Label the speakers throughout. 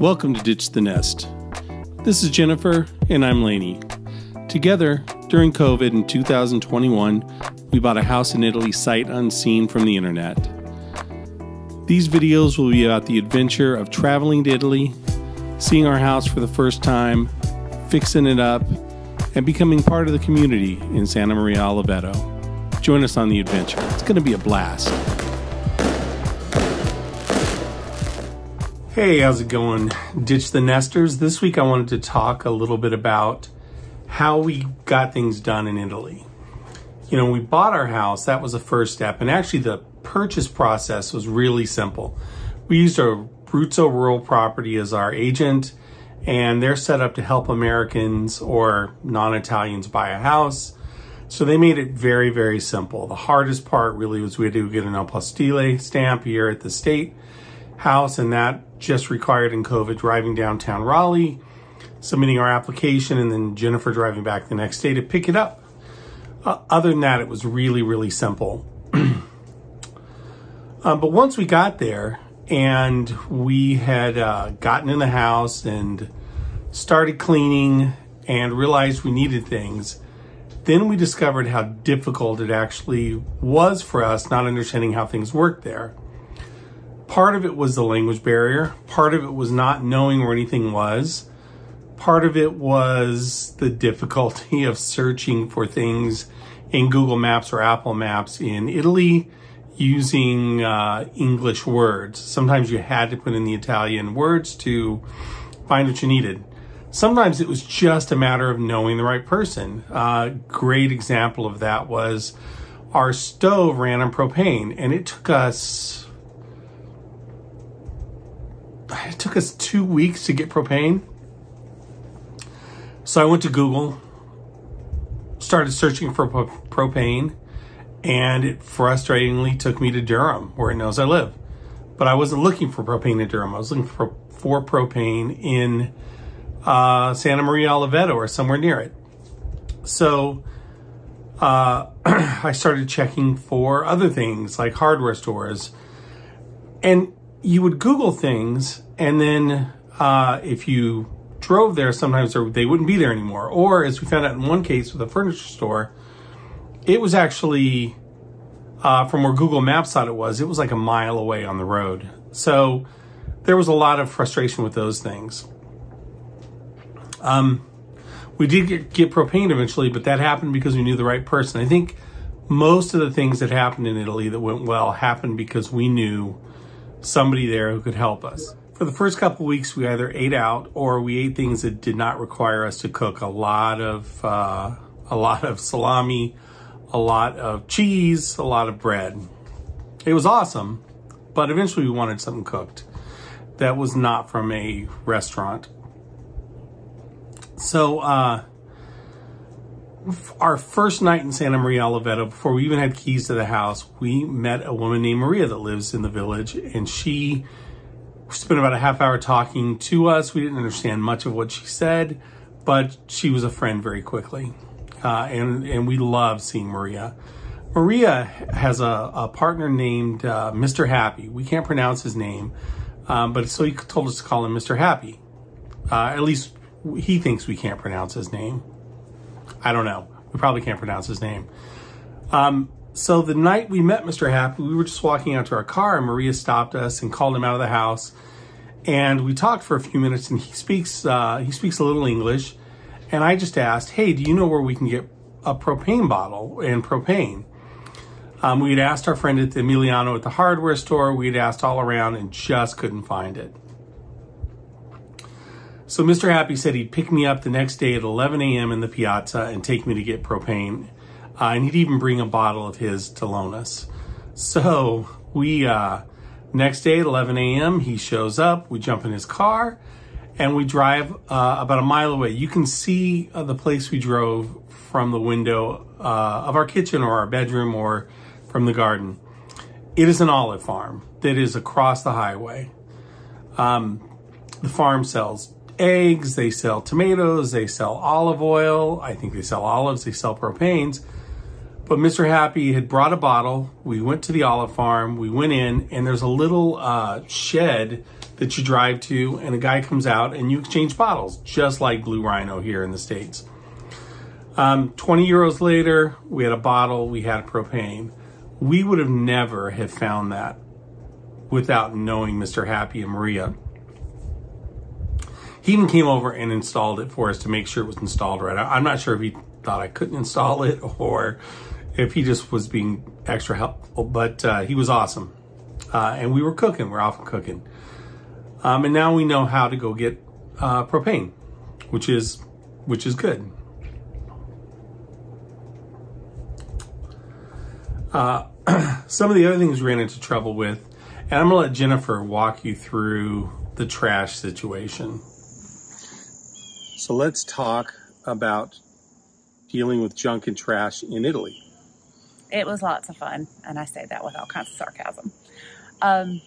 Speaker 1: Welcome to Ditch the Nest. This is Jennifer, and I'm Lainey. Together, during COVID in 2021, we bought a house in Italy sight unseen from the internet. These videos will be about the adventure of traveling to Italy, seeing our house for the first time, fixing it up, and becoming part of the community in Santa Maria Oliveto. Join us on the adventure. It's going to be a blast. Hey, how's it going? Ditch the Nesters. This week I wanted to talk a little bit about how we got things done in Italy. You know, we bought our house, that was the first step, and actually the purchase process was really simple. We used a Abruzzo Rural Property as our agent, and they're set up to help Americans or non-Italians buy a house. So they made it very, very simple. The hardest part really was we had to get an apostille stamp here at the state house, and that just required in COVID driving downtown Raleigh, submitting our application, and then Jennifer driving back the next day to pick it up. Uh, other than that, it was really, really simple. uh, but once we got there and we had uh, gotten in the house and started cleaning and realized we needed things, then we discovered how difficult it actually was for us not understanding how things worked there. Part of it was the language barrier. Part of it was not knowing where anything was. Part of it was the difficulty of searching for things in Google Maps or Apple Maps in Italy using uh, English words. Sometimes you had to put in the Italian words to find what you needed. Sometimes it was just a matter of knowing the right person. A uh, great example of that was our stove ran on propane and it took us it took us two weeks to get propane. So I went to Google, started searching for propane, and it frustratingly took me to Durham, where it knows I live. But I wasn't looking for propane in Durham. I was looking for, for propane in uh, Santa Maria Oliveto or somewhere near it. So uh, I started checking for other things like hardware stores. And you would Google things, and then uh, if you drove there, sometimes they wouldn't be there anymore. Or, as we found out in one case with a furniture store, it was actually uh, from where Google Maps thought it was, it was like a mile away on the road. So there was a lot of frustration with those things. Um, we did get, get propane eventually, but that happened because we knew the right person. I think most of the things that happened in Italy that went well happened because we knew somebody there who could help us. For the first couple weeks, we either ate out or we ate things that did not require us to cook. A lot of uh, a lot of salami, a lot of cheese, a lot of bread. It was awesome, but eventually we wanted something cooked that was not from a restaurant. So uh, our first night in Santa Maria Oliveto, before we even had keys to the house, we met a woman named Maria that lives in the village, and she spent about a half hour talking to us. We didn't understand much of what she said, but she was a friend very quickly, uh, and and we love seeing Maria. Maria has a, a partner named uh, Mr. Happy. We can't pronounce his name, um, but so he told us to call him Mr. Happy. Uh, at least he thinks we can't pronounce his name. I don't know. We probably can't pronounce his name. Um, so the night we met Mr. Happy, we were just walking out to our car and Maria stopped us and called him out of the house. And we talked for a few minutes and he speaks, uh, he speaks a little English. And I just asked, hey, do you know where we can get a propane bottle and propane? Um, we had asked our friend at the Emiliano at the hardware store. We had asked all around and just couldn't find it. So Mr. Happy said he'd pick me up the next day at 11 a.m. in the piazza and take me to get propane. Uh, and he'd even bring a bottle of his to loan us. So we, uh, next day at 11 a.m., he shows up, we jump in his car, and we drive uh, about a mile away. You can see uh, the place we drove from the window uh, of our kitchen or our bedroom or from the garden. It is an olive farm that is across the highway. Um, the farm sells eggs, they sell tomatoes, they sell olive oil, I think they sell olives, they sell propanes. But Mr. Happy had brought a bottle. We went to the olive farm. We went in, and there's a little uh, shed that you drive to, and a guy comes out and you exchange bottles, just like Blue Rhino here in the States. Um, 20 euros later, we had a bottle, we had a propane. We would have never have found that without knowing Mr. Happy and Maria. He even came over and installed it for us to make sure it was installed right. I'm not sure if he thought I couldn't install it or if he just was being extra helpful, but uh, he was awesome. Uh, and we were cooking, we're often cooking. Um, and now we know how to go get uh, propane, which is which is good. Uh, some of the other things we ran into trouble with, and I'm gonna let Jennifer walk you through the trash situation. So let's talk about dealing with junk and trash in Italy.
Speaker 2: It was lots of fun, and I say that with all kinds of sarcasm. Um,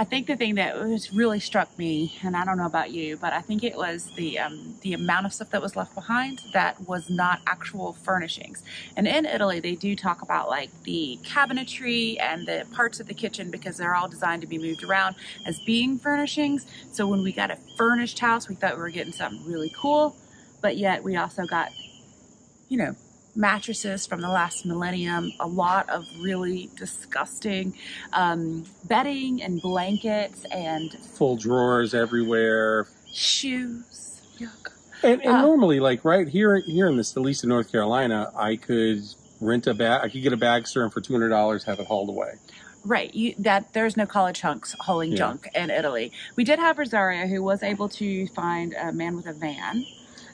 Speaker 2: I think the thing that was really struck me, and I don't know about you, but I think it was the um, the amount of stuff that was left behind that was not actual furnishings. And in Italy, they do talk about like the cabinetry and the parts of the kitchen because they're all designed to be moved around as being furnishings. So when we got a furnished house, we thought we were getting something really cool, but yet we also got, you know, mattresses from the last millennium, a lot of really disgusting um, bedding and blankets and
Speaker 1: full drawers everywhere,
Speaker 2: shoes. Yuck.
Speaker 1: And, and uh, normally, like right here, here in this, at least in North Carolina, I could rent a bag. I could get a Bagster for two hundred dollars, have it hauled away.
Speaker 2: Right, you, that there's no college hunks hauling yeah. junk in Italy. We did have Rosario, who was able to find a man with a van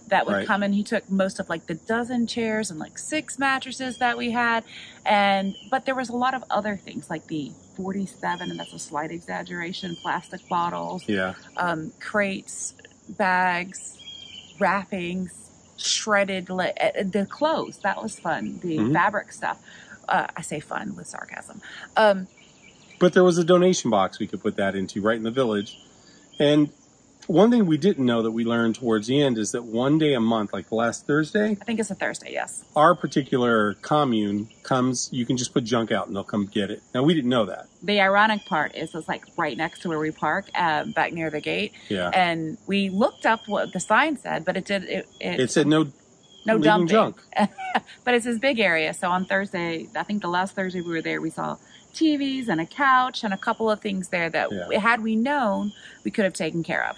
Speaker 2: that would right. come and he took most of like the dozen chairs and like six mattresses that we had. And but there was a lot of other things like the 47 and that's a slight exaggeration plastic bottles
Speaker 1: yeah.
Speaker 2: um, crates bags wrappings shredded uh, the clothes. That was fun. The mm-hmm. fabric stuff. Uh, i say fun with sarcasm. Um,
Speaker 1: but there was a donation box we could put that into right in the village. And one thing we didn't know that we learned towards the end is that one day a month, like the last Thursday,
Speaker 2: I think it's a Thursday, yes.
Speaker 1: Our particular commune comes, you can just put junk out and they'll come get it. Now, we didn't know that.
Speaker 2: The ironic part is it's like right next to where we park, uh, back near the gate.
Speaker 1: Yeah.
Speaker 2: And we looked up what the sign said, but it did, it,
Speaker 1: it, it said no,
Speaker 2: no dumping. junk. but it's this big area. So on Thursday, I think the last Thursday we were there, we saw TVs and a couch and a couple of things there that yeah. had we known, we could have taken care of.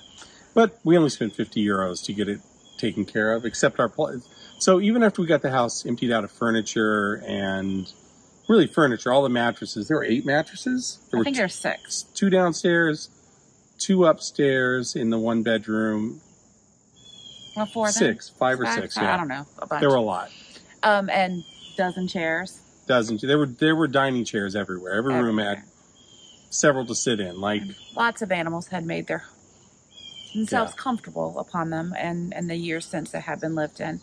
Speaker 1: But we only spent 50 euros to get it taken care of, except our place. So even after we got the house emptied out of furniture and really furniture, all the mattresses, there were eight mattresses.
Speaker 2: There I think there's six.
Speaker 1: Two downstairs, two upstairs in the one bedroom.
Speaker 2: Well, four.
Speaker 1: Six, five or six. Yeah.
Speaker 2: I don't know.
Speaker 1: There were a lot.
Speaker 2: Um, and dozen chairs.
Speaker 1: Dozen. There were there were dining chairs everywhere. Every everywhere. room had several to sit in. Like and
Speaker 2: lots of animals had made their themselves yeah. comfortable upon them and, and the years since they have been lived in.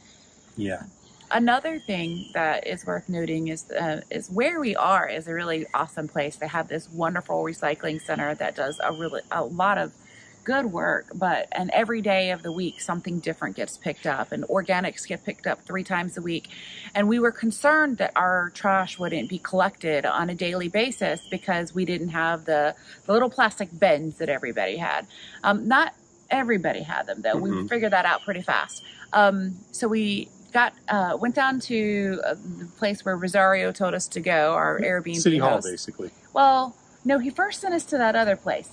Speaker 1: Yeah.
Speaker 2: Another thing that is worth noting is uh, is where we are is a really awesome place. They have this wonderful recycling center that does a really a lot of good work, but and every day of the week something different gets picked up and organics get picked up three times a week. And we were concerned that our trash wouldn't be collected on a daily basis because we didn't have the, the little plastic bins that everybody had. Um, not everybody had them though. Mm-hmm. We figured that out pretty fast. Um, so we got uh, went down to uh, the place where Rosario told us to go, our Airbnb
Speaker 1: City Hall, basically.
Speaker 2: Well, no, he first sent us to that other place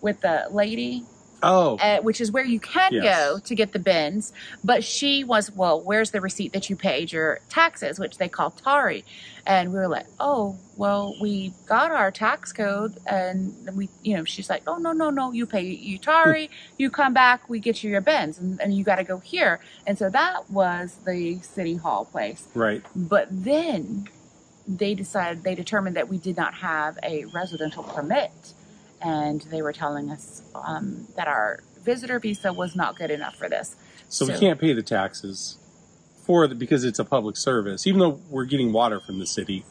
Speaker 2: with the lady
Speaker 1: Oh.
Speaker 2: Uh, which is where you can yes. go to get the bins. But she was, well, where's the receipt that you paid your taxes, which they call TARI? And we were like, oh, well, we got our tax code. And we, you know, she's like, oh, no, no, no, you pay you TARI, you come back, we get you your bins, and, and you got to go here. And so that was the city hall place.
Speaker 1: Right.
Speaker 2: But then they decided, they determined that we did not have a residential permit and they were telling us um, that our visitor visa was not good enough for this.
Speaker 1: So, so we can't pay the taxes for the because it's a public service, even though we're getting water from the city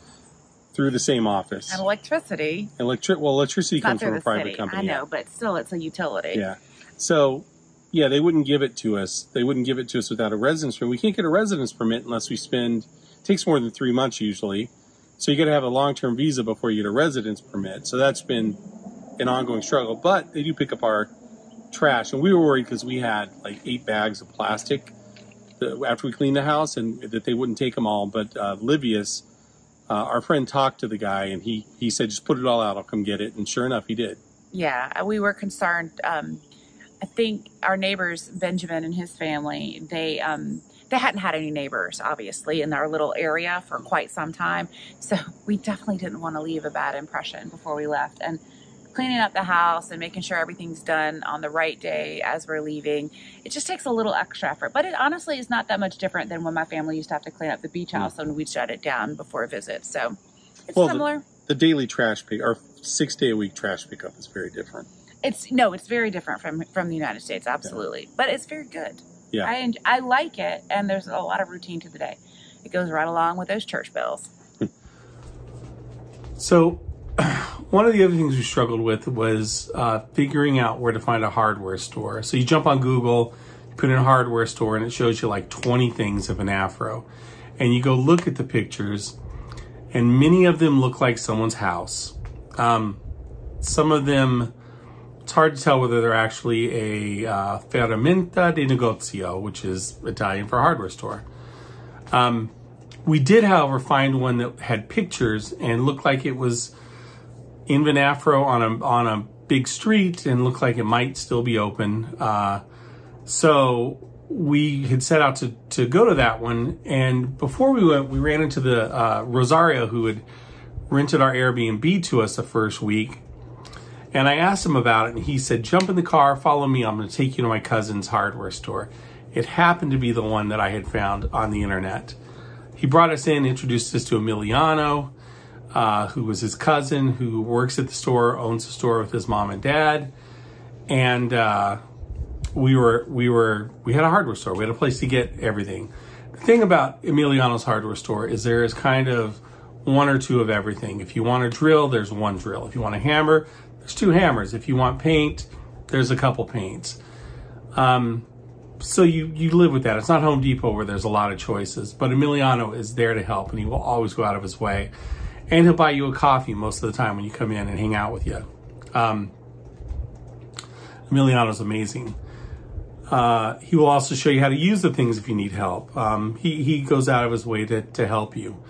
Speaker 1: through the same office
Speaker 2: and electricity.
Speaker 1: Electric well, electricity comes from a private
Speaker 2: city.
Speaker 1: company.
Speaker 2: I know, but still, it's a utility.
Speaker 1: Yeah. So yeah, they wouldn't give it to us. They wouldn't give it to us without a residence permit. We can't get a residence permit unless we spend takes more than three months usually. So you got to have a long-term visa before you get a residence permit. So that's been an ongoing struggle. But they do pick up our trash, and we were worried because we had like eight bags of plastic after we cleaned the house, and that they wouldn't take them all. But uh, Livius, uh, our friend, talked to the guy, and he he said, "Just put it all out. I'll come get it." And sure enough, he did.
Speaker 2: Yeah, we were concerned. Um, I think our neighbors, Benjamin and his family, they um, they hadn't had any neighbors, obviously, in our little area for quite some time. So we definitely didn't want to leave a bad impression before we left. And cleaning up the house and making sure everything's done on the right day as we're leaving, it just takes a little extra effort. But it honestly is not that much different than when my family used to have to clean up the beach house mm. and we'd shut it down before a visit. So it's well, similar.
Speaker 1: The, the daily trash pick, our six day a week trash pickup is very different.
Speaker 2: It's no, it's very different from from the United States, absolutely. Yeah. But it's very good.
Speaker 1: Yeah.
Speaker 2: I enjoy, I like it, and there's a lot of routine to the day. It goes right along with those church bells.
Speaker 1: so, one of the other things we struggled with was uh, figuring out where to find a hardware store. So you jump on Google, put in a hardware store, and it shows you like 20 things of Venafro, and you go look at the pictures, and many of them look like someone's house. Um, some of them it's hard to tell whether they're actually a uh, ferramenta di negozio, which is Italian for hardware store. Um, we did, however, find one that had pictures and looked like it was in Venafro on a on a big street and looked like it might still be open. Uh, so we had set out to to go to that one, and before we went, we ran into the uh, Rosario who had rented our Airbnb to us the first week and I asked him about it, and he said, Jump in the car, follow me. I'm going to take you to my cousin's hardware store. It happened to be the one that I had found on the internet. He brought us in, introduced us to Emiliano, uh, who was his cousin, who works at the store, owns the store with his mom and dad. And uh, we were, we were, we had a hardware store. We had a place to get everything. The thing about Emiliano's hardware store is there is kind of one or two of everything. If you want a drill, there's one drill. If you want a hammer, there's two hammers. If you want paint, there's a couple paints. Um, so you, you live with that. It's not Home Depot where there's a lot of choices, but Emiliano is there to help and he will always go out of his way. And he'll buy you a coffee most of the time when you come in and hang out with you. Um, Emiliano's amazing. Uh, he will also show you how to use the things if you need help. Um, he, he goes out of his way to, to help you.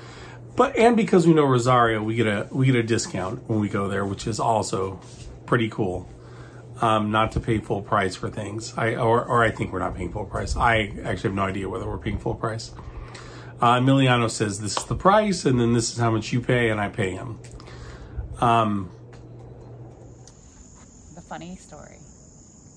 Speaker 1: But and because we know Rosario, we get a we get a discount when we go there, which is also pretty cool. Um, not to pay full price for things. I or or I think we're not paying full price. I actually have no idea whether we're paying full price. Uh, Emiliano says this is the price, and then this is how much you pay, and I pay him. Um,
Speaker 2: the funny story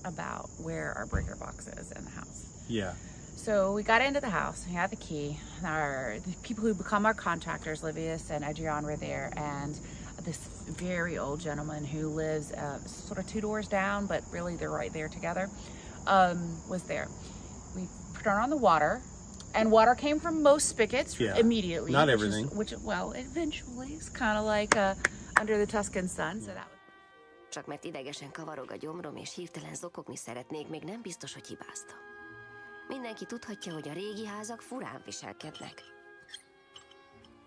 Speaker 2: about where our breaker box is in the house.
Speaker 1: Yeah.
Speaker 2: So we got into the house, we had the key. Our, the people who become our contractors, Livius and Adrian were there, and this very old gentleman who lives uh, sort of two doors down, but really they're right there together, um, was there. We turned on the water, and water came from most spigots yeah, immediately.
Speaker 1: Not everything.
Speaker 2: Is, which, well, eventually, it's kind of like uh, under the Tuscan sun, so that was
Speaker 3: Csak mert idegesen kavarog a gyomrom, és hirtelen zokogni szeretnék, még nem biztos, hogy hibáztam. Mindenki tudhatja, hogy a régi házak furán viselkednek.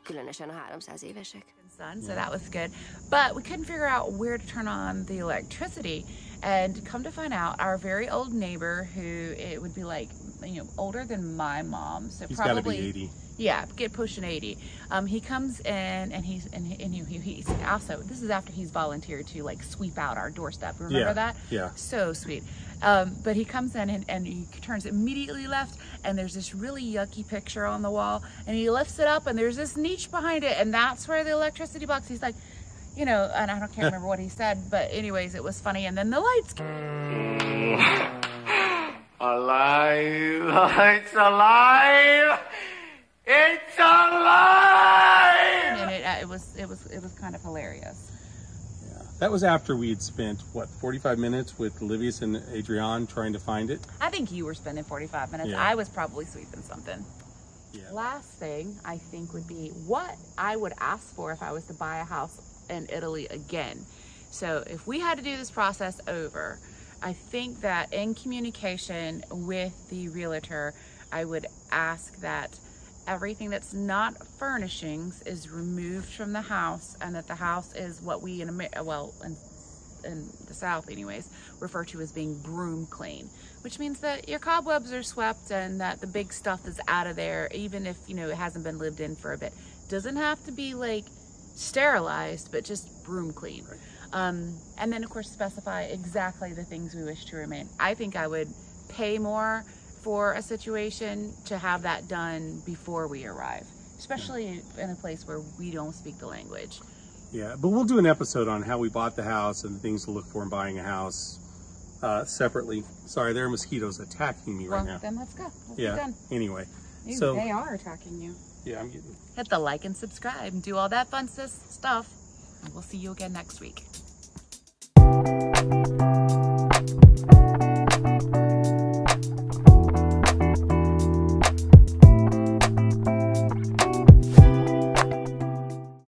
Speaker 3: Különösen a 300 évesek.
Speaker 2: so that was good. But we couldn't figure out where to turn on the electricity. And come to find out, our very old neighbor, who it would be like, you know, older than my mom, so
Speaker 1: He's
Speaker 2: probably
Speaker 1: 80.
Speaker 2: Yeah, get pushing 80. Um, he comes in and he's and, he, and he, he's also this is after he's volunteered to like sweep out our doorstep. Remember
Speaker 1: yeah,
Speaker 2: that?
Speaker 1: Yeah.
Speaker 2: So sweet. Um, but he comes in and, and he turns immediately left and there's this really yucky picture on the wall and he lifts it up and there's this niche behind it and that's where the electricity box. He's like, you know, and I don't can't remember what he said, but anyways, it was funny. And then the lights.
Speaker 4: alive! It's alive! It's alive!
Speaker 2: And it, uh, it was it was it was kind of hilarious.
Speaker 1: Yeah, that was after we had spent what 45 minutes with Livius and Adrian trying to find it.
Speaker 2: I think you were spending 45 minutes. Yeah. I was probably sweeping something.
Speaker 1: Yeah.
Speaker 2: Last thing I think would be what I would ask for if I was to buy a house in Italy again. So if we had to do this process over, I think that in communication with the realtor, I would ask that everything that's not furnishings is removed from the house and that the house is what we in America, well, in, in the South anyways, refer to as being broom clean, which means that your cobwebs are swept and that the big stuff is out of there, even if, you know, it hasn't been lived in for a bit. Doesn't have to be like sterilized, but just broom clean.
Speaker 1: Right.
Speaker 2: Um, and then of course specify exactly the things we wish to remain. I think I would pay more for a situation to have that done before we arrive, especially in a place where we don't speak the language.
Speaker 1: Yeah, but we'll do an episode on how we bought the house and the things to look for in buying a house uh, separately. Sorry, there are mosquitoes attacking me
Speaker 2: Well,
Speaker 1: right now.
Speaker 2: then let's go. Let's
Speaker 1: Yeah. Anyway,
Speaker 2: Ooh,
Speaker 1: so
Speaker 2: they are attacking you.
Speaker 1: yeah, I'm getting.
Speaker 2: Hit the like and subscribe and do all that fun stuff. And we'll see you again next week.